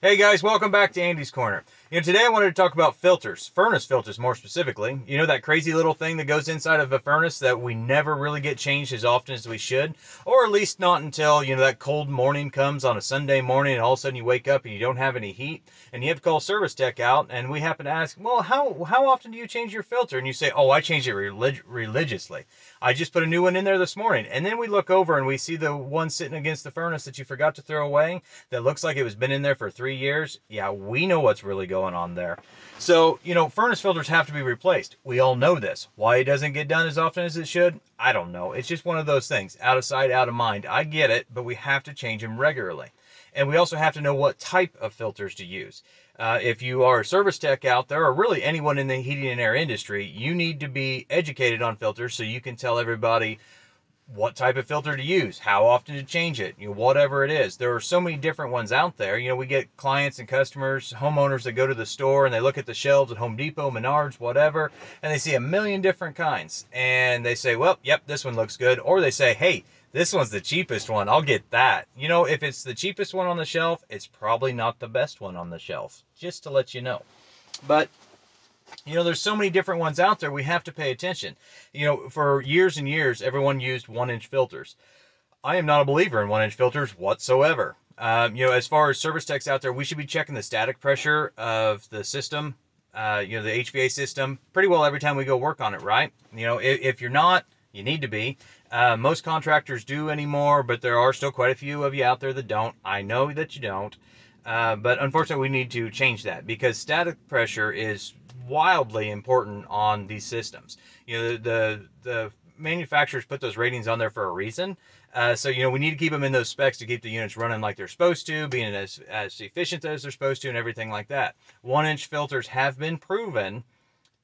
Hey guys, welcome back to Andy's Corner. You know, today I wanted to talk about filters, furnace filters more specifically. You know that crazy little thing that goes inside of a furnace that we never really get changed as often as we should, or at least not until, you know, that cold morning comes on a Sunday morning and all of a sudden you wake up and you don't have any heat and you have to call service tech out and we happen to ask, "Well, how how often do you change your filter?" And you say, "Oh, I change it relig- religiously. I just put a new one in there this morning." And then we look over and we see the one sitting against the furnace that you forgot to throw away that looks like it was been in there for 3 three years, yeah, we know what's really going on there. So, you know, furnace filters have to be replaced. We all know this. Why it doesn't get done as often as it should, I don't know. It's just one of those things. Out of sight, out of mind. I get it, but we have to change them regularly. And we also have to know what type of filters to use. Uh, if you are a service tech out there, or really anyone in the heating and air industry, you need to be educated on filters so you can tell everybody what type of filter to use, how often to change it, you know, whatever it is. There are so many different ones out there. You know, we get clients and customers, homeowners that go to the store and they look at the shelves at Home Depot, Menards, whatever, and they see a million different kinds. And they say, well, yep, this one looks good. Or they say, hey, this one's the cheapest one. I'll get that. You know, if it's the cheapest one on the shelf, it's probably not the best one on the shelf, just to let you know. But you know, there's so many different ones out there. We have to pay attention. You know, for years and years, everyone used one inch filters. I am not a believer in one inch filters whatsoever. Um, you know, as far as service techs out there, we should be checking the static pressure of the system, uh, you know, the HVAC system pretty well every time we go work on it, right? You know, if, if you're not, you need to be. Uh, most contractors do anymore, but there are still quite a few of you out there that don't. I know that you don't. Uh, but unfortunately, we need to change that because static pressure is wildly important on these systems. You know, the the manufacturers put those ratings on there for a reason. Uh, so you know we need to keep them in those specs to keep the units running like they're supposed to, being as as efficient as they're supposed to, and everything like that. One inch filters have been proven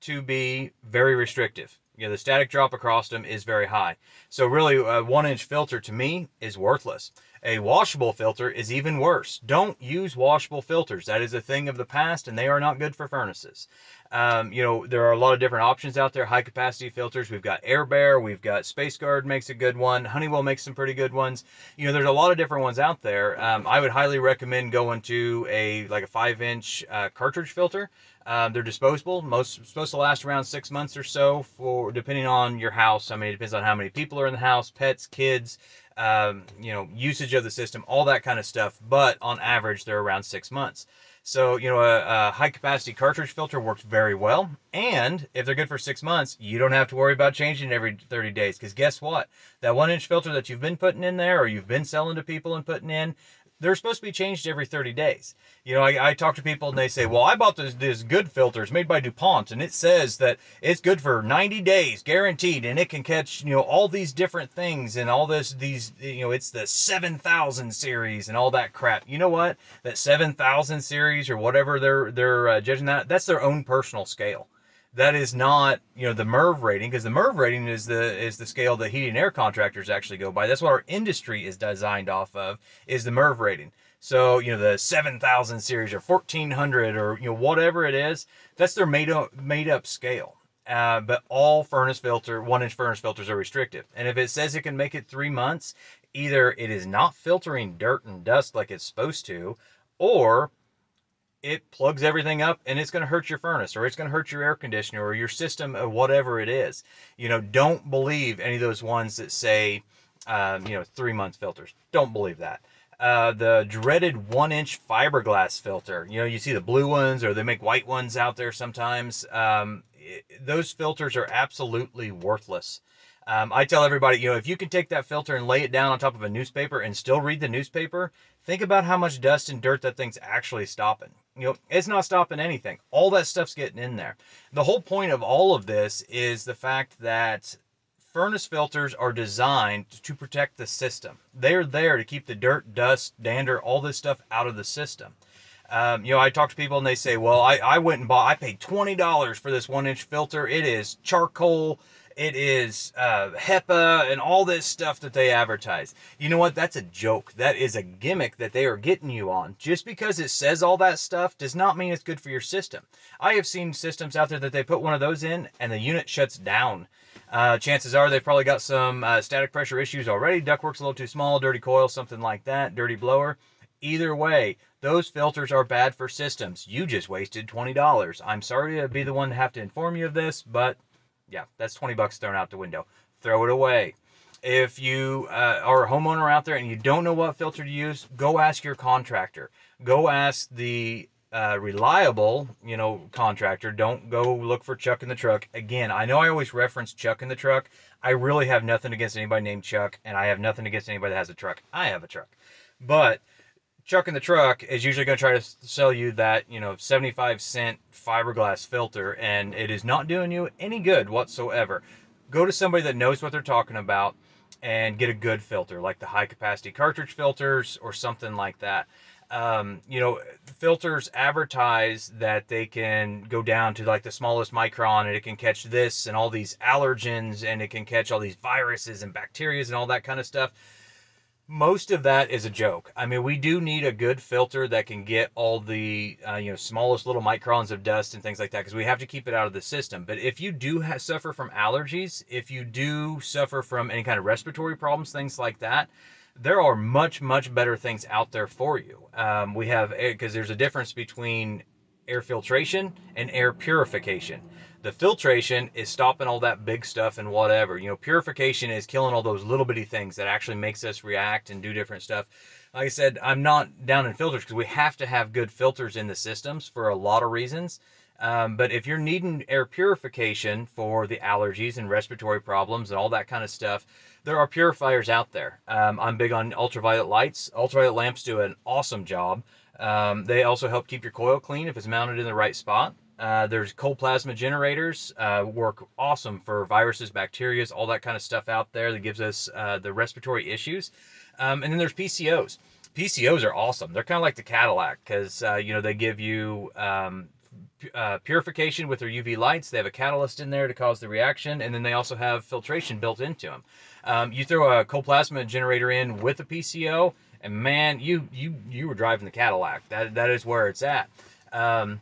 to be very restrictive. You know the static drop across them is very high. So really, a one inch filter to me is worthless. A washable filter is even worse. Don't use washable filters. That is a thing of the past, and they are not good for furnaces. Um, you know, there are a lot of different options out there. High capacity filters. We've got Air Bear. We've got SpaceGard makes a good one. Honeywell makes some pretty good ones. You know, there's a lot of different ones out there. Um, I would highly recommend going to a like a five inch uh, cartridge filter. Um, they're disposable. Most supposed to last around six months or so for depending on your house. I mean, it depends on how many people are in the house, pets, kids, um, you know, usage of the system, all that kind of stuff. But on average, they're around six months. So, you know, a, a, high capacity cartridge filter works very well. And if they're good for six months, you don't have to worry about changing it every 30 days. Because guess what? That one inch filter that you've been putting in there or you've been selling to people and putting in, they're supposed to be changed every 30 days. You know, I, I talk to people and they say, well, I bought this, this good filters made by DuPont and it says that it's good for 90 days guaranteed and it can catch, you know, all these different things and all this, these, you know, it's the 7000 series and all that crap. You know what? That 7000 series or whatever they're, they're uh, judging that, that's their own personal scale that is not you know the MERV rating because the MERV rating is the is the scale that heating and air contractors actually go by. That's what our industry is designed off of is the MERV rating. So you know the 7000 series or 1400 or you know whatever it is, that's their made up made up scale. Uh, but all furnace filter one inch furnace filters are restrictive, and if it says it can make it three months, either it is not filtering dirt and dust like it's supposed to, or it plugs everything up and it's going to hurt your furnace or it's going to hurt your air conditioner or your system or whatever it is. You know, don't believe any of those ones that say, um, you know, three month filters. Don't believe that. Uh, the dreaded one inch fiberglass filter. You know, you see the blue ones or they make white ones out there sometimes. Um, it, those filters are absolutely worthless. Um, I tell everybody, you know, if you can take that filter and lay it down on top of a newspaper and still read the newspaper, think about how much dust and dirt that thing's actually stopping. You know, it's not stopping anything. All that stuff's getting in there. The whole point of all of this is the fact that furnace filters are designed to protect the system. They're there to keep the dirt, dust, dander, all this stuff out of the system. Um, you know, I talk to people and they say, well, I, I went and bought, I paid $20 for this one inch filter. It is charcoal it is uh, HEPA and all this stuff that they advertise. You know what? That's a joke. That is a gimmick that they are getting you on. Just because it says all that stuff does not mean it's good for your system. I have seen systems out there that they put one of those in and the unit shuts down. Uh, chances are they've probably got some uh, static pressure issues already. Ductwork's a little too small, dirty coil, something like that, dirty blower Either way, those filters are bad for systems. You just wasted $20. I'm sorry to be the one to have to inform you of this, but yeah, that's 20 bucks thrown out the window. Throw it away. If you uh, are a homeowner out there and you don't know what filter to use, go ask your contractor. Go ask the uh, reliable, you know, contractor. Don't go look for Chuck in the truck. Again, I know I always reference Chuck in the truck. I really have nothing against anybody named Chuck, and I have nothing against anybody that has a truck. I have a truck, but Chuck in the truck is usually going to try to sell you that, you know, 75 cent fiberglass filter, and it is not doing you any good whatsoever. Go to somebody that knows what they're talking about and get a good filter, like the high capacity cartridge filters or something like that. Um, you know, filters advertise that they can go down to like the smallest micron and it can catch this and all these allergens and it can catch all these viruses and bacteria and all that kind of stuff most of that is a joke. I mean, we do need a good filter that can get all the uh, you know smallest little microns of dust and things like that because we have to keep it out of the system. But if you do suffer from allergies, if you do suffer from any kind of respiratory problems, things like that, there are much much better things out there for you. Um, we have because there's a difference between air filtration and air purification. The filtration is stopping all that big stuff and whatever. You know, purification is killing all those little bitty things that actually makes us react and do different stuff. Like I said, I'm not down in filters because we have to have good filters in the systems for a lot of reasons. Um, but if you're needing air purification for the allergies and respiratory problems and all that kind of stuff, there are purifiers out there. Um, I'm big on ultraviolet lights. Ultraviolet lamps do an awesome job. Um, they also help keep your coil clean if it's mounted in the right spot. Uh, there's cold plasma generators, uh, work awesome for viruses, bacteria, all that kind of stuff out there that gives us uh, the respiratory issues. Um, and then there's PCOs. PCOs are awesome. They're kind of like the Cadillac because uh, you know they give you um, uh, purification with their UV lights. They have a catalyst in there to cause the reaction, and then they also have filtration built into them. Um, you throw a cold plasma generator in with a PCO, and man, you you you were driving the Cadillac. That that is where it's at. Um,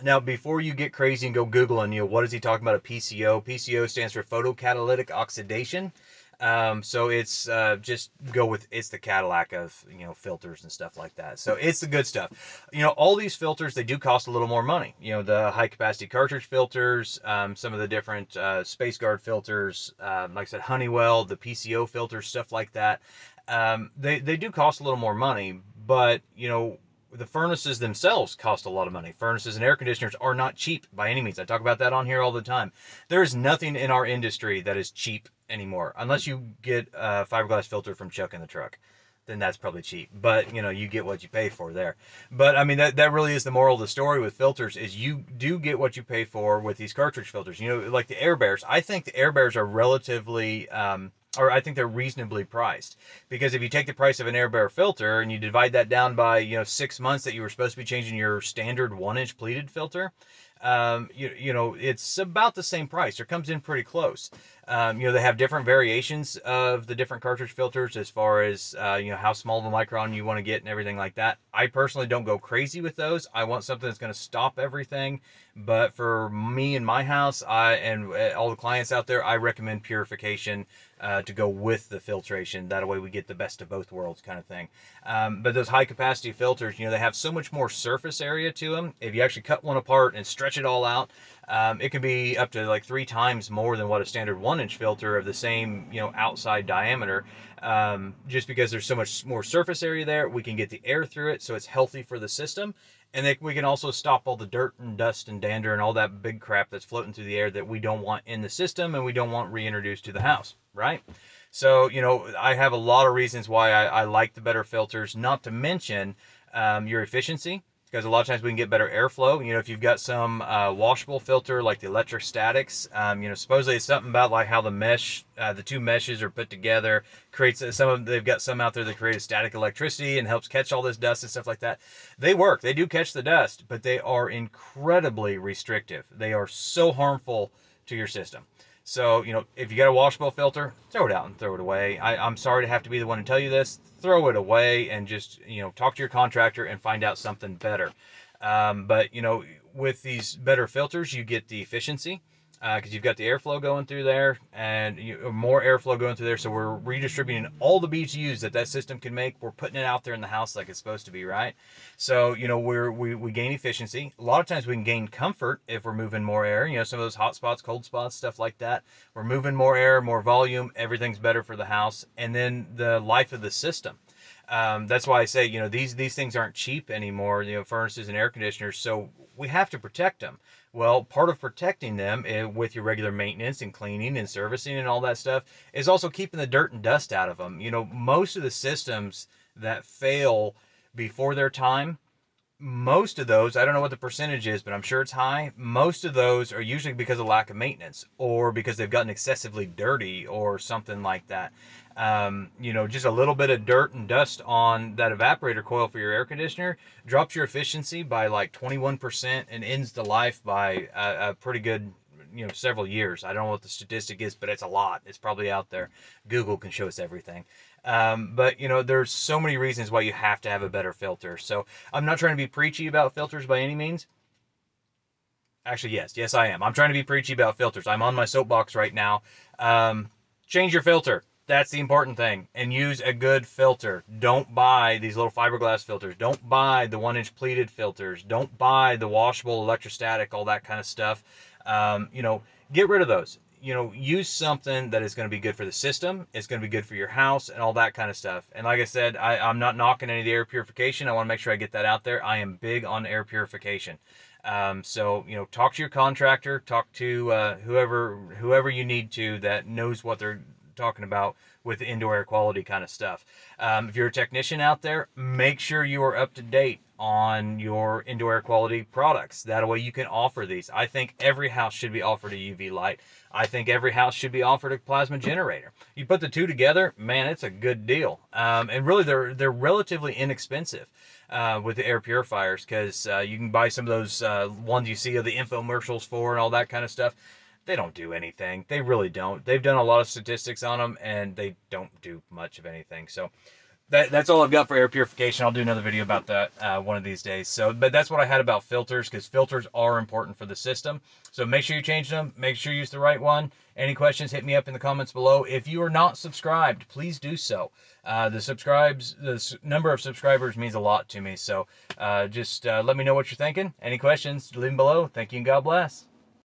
now, before you get crazy and go Googling, you know, what is he talking about a PCO? PCO stands for photocatalytic oxidation. Um, so it's uh, just go with it's the Cadillac of you know filters and stuff like that. So it's the good stuff. You know, all these filters they do cost a little more money. You know, the high capacity cartridge filters, um, some of the different uh, SpaceGard filters, um, like I said, Honeywell, the PCO filters, stuff like that. Um, they they do cost a little more money, but you know the furnaces themselves cost a lot of money. Furnaces and air conditioners are not cheap by any means. I talk about that on here all the time. There is nothing in our industry that is cheap anymore, unless you get a fiberglass filter from Chuck in the truck. Then that's probably cheap, but you know you get what you pay for there. But I mean that that really is the moral of the story with filters is you do get what you pay for with these cartridge filters. You know, like the air bears. I think the air bears are relatively um, or I think they're reasonably priced. Because if you take the price of an air bear filter and you divide that down by, you know, six months that you were supposed to be changing your standard one inch pleated filter, um, you, you know, it's about the same price or comes in pretty close. Um, you know, they have different variations of the different cartridge filters as far as, uh, you know, how small of a micron you want to get and everything like that. I personally don't go crazy with those. I want something that's going to stop everything. But for me and my house, I and uh, all the clients out there, I recommend purification uh, to go with the filtration. That way we get the best of both worlds kind of thing. Um, but those high capacity filters, you know, they have so much more surface area to them. If you actually cut one apart and stretch it all out, um, it can be up to like three times more than what a standard one inch filter of the same, you know, outside diameter. Um, just because there's so much more surface area there, we can get the air through it, so it's healthy for the system. And they, we can also stop all the dirt and dust and dander and all that big crap that's floating through the air that we don't want in the system and we don't want reintroduced to the house, right? So, you know, I have a lot of reasons why I, I like the better filters, not to mention um, your efficiency because a lot of times we can get better airflow. You know, if you've got some uh, washable filter like the electrostatics, um, you know, supposedly it's something about like how the mesh, uh, the two meshes are put together, creates some of they've got some out there that create static electricity and helps catch all this dust and stuff like that. They work, they do catch the dust, but they are incredibly restrictive. They are so harmful to your system. So, you know, if you got a washable filter, throw it out and throw it away. I, am sorry to have to be the one to tell you this. Throw it away and just, you know, talk to your contractor and find out something better. Um, but, you know, with these better filters, you get the efficiency. Because uh, you've got the airflow going through there and you, more airflow going through there. So we're redistributing all the BTUs that that system can make. We're putting it out there in the house like it's supposed to be, right? So you know we're we, we gain efficiency. A lot of times we can gain comfort if we're moving more air. You know some of those hot spots, cold spots, stuff like that. We're moving more air, more volume. Everything's better for the house, and then the life of the system. Um, that's why I say, you know, these these things aren't cheap anymore. You know, furnaces and air conditioners. So we have to protect them. Well, part of protecting them eh, with your regular maintenance and cleaning and servicing and all that stuff is also keeping the dirt and dust out of them. You know, most of the systems that fail before their time most of those, I don't know what the percentage is, but I'm sure it's high. Most of those are usually because of lack of maintenance or because they've gotten excessively dirty or something like that. Um, you know, just a little bit of dirt and dust on that evaporator coil for your air conditioner drops your efficiency by like 21% and ends the life by a, a pretty good you know several years. I don't know what the statistic is, but it's a lot. It's probably out there. Google can show us everything. Um, but you know, there's so many reasons why you have to have a better filter. So I'm not trying to be preachy about filters by any means. Actually, yes, yes, I am. I'm trying to be preachy about filters. I'm on my soapbox right now. Um, change your filter. That's the important thing. And use a good filter. Don't buy these little fiberglass filters. Don't buy the one inch pleated filters. Don't buy the washable electrostatic, all that kind of stuff. Um, you know, get rid of those you know, use something that is going to be good for the system. It's going to be good for your house and all that kind of stuff. And like I said, I, I'm not knocking any of the air purification. I want to make sure I get that out there. I am big on air purification. Um, so you know, talk to your contractor, talk to uh, whoever whoever you need to that knows what they're talking about with indoor air quality kind of stuff. Um, if you're a technician out there, make sure you are up to date on your indoor air quality products. That way you can offer these. I think every house should be offered a UV light. I think every house should be offered a plasma generator. You put the two together, man, it's a good deal. Um, and really, they're they're relatively inexpensive. Uh, with the air purifiers because uh, you can buy some of those uh, ones you see of the infomercials for and all that kind of stuff they don't do anything. They really don't. They've done a lot of statistics on them, and they don't do much of anything. So that, that's all I've got for air purification. I'll do another video about that uh, one of these days. So, but that's what I had about filters because filters are important for the system. So make sure you change them. Make sure you use the right one. Any questions? Hit me up in the comments below. If you are not subscribed, please do so. Uh, the subscribes, the number of subscribers means a lot to me. So uh, just uh, let me know what you're thinking. Any questions? Leave them below. Thank you and God bless.